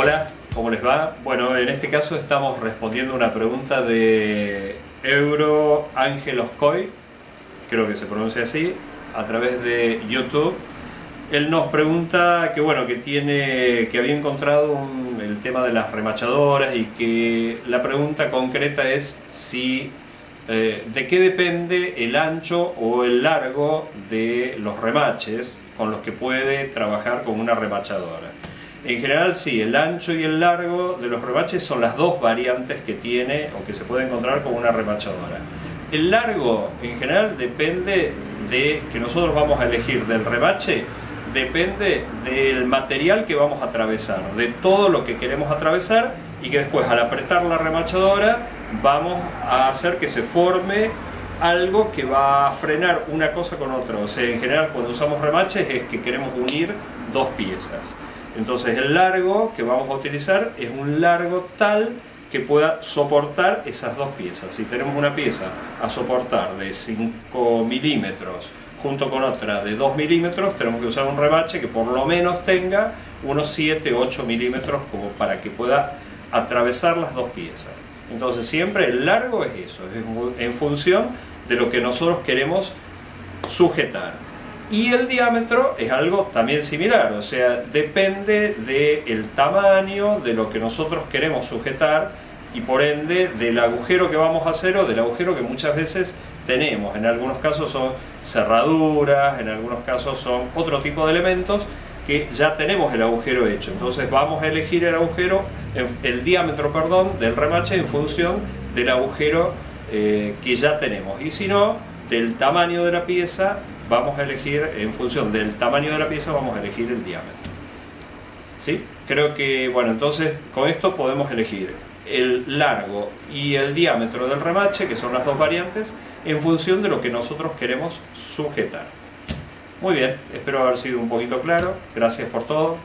Hola, ¿cómo les va? Bueno, en este caso estamos respondiendo una pregunta de Euro Ángelos Coy, creo que se pronuncia así, a través de YouTube. Él nos pregunta que bueno, que tiene, que había encontrado el tema de las remachadoras y que la pregunta concreta es si eh, de qué depende el ancho o el largo de los remaches con los que puede trabajar con una remachadora. En general sí, el ancho y el largo de los remaches son las dos variantes que tiene o que se puede encontrar con una remachadora. El largo en general depende de que nosotros vamos a elegir del remache, depende del material que vamos a atravesar, de todo lo que queremos atravesar y que después al apretar la remachadora vamos a hacer que se forme algo que va a frenar una cosa con otra. O sea, en general cuando usamos remaches es que queremos unir dos piezas. Entonces el largo que vamos a utilizar es un largo tal que pueda soportar esas dos piezas. Si tenemos una pieza a soportar de 5 milímetros junto con otra de 2 milímetros, tenemos que usar un remache que por lo menos tenga unos 7 8 milímetros como para que pueda atravesar las dos piezas. Entonces siempre el largo es eso, es en función de lo que nosotros queremos sujetar. Y el diámetro es algo también similar, o sea, depende del tamaño de lo que nosotros queremos sujetar y por ende del agujero que vamos a hacer o del agujero que muchas veces tenemos. En algunos casos son cerraduras, en algunos casos son otro tipo de elementos que ya tenemos el agujero hecho. Entonces vamos a elegir el agujero, el diámetro perdón, del remache en función del agujero eh, que ya tenemos. Y si no, del tamaño de la pieza vamos a elegir, en función del tamaño de la pieza, vamos a elegir el diámetro. ¿Sí? Creo que, bueno, entonces con esto podemos elegir el largo y el diámetro del remache, que son las dos variantes, en función de lo que nosotros queremos sujetar. Muy bien, espero haber sido un poquito claro. Gracias por todo.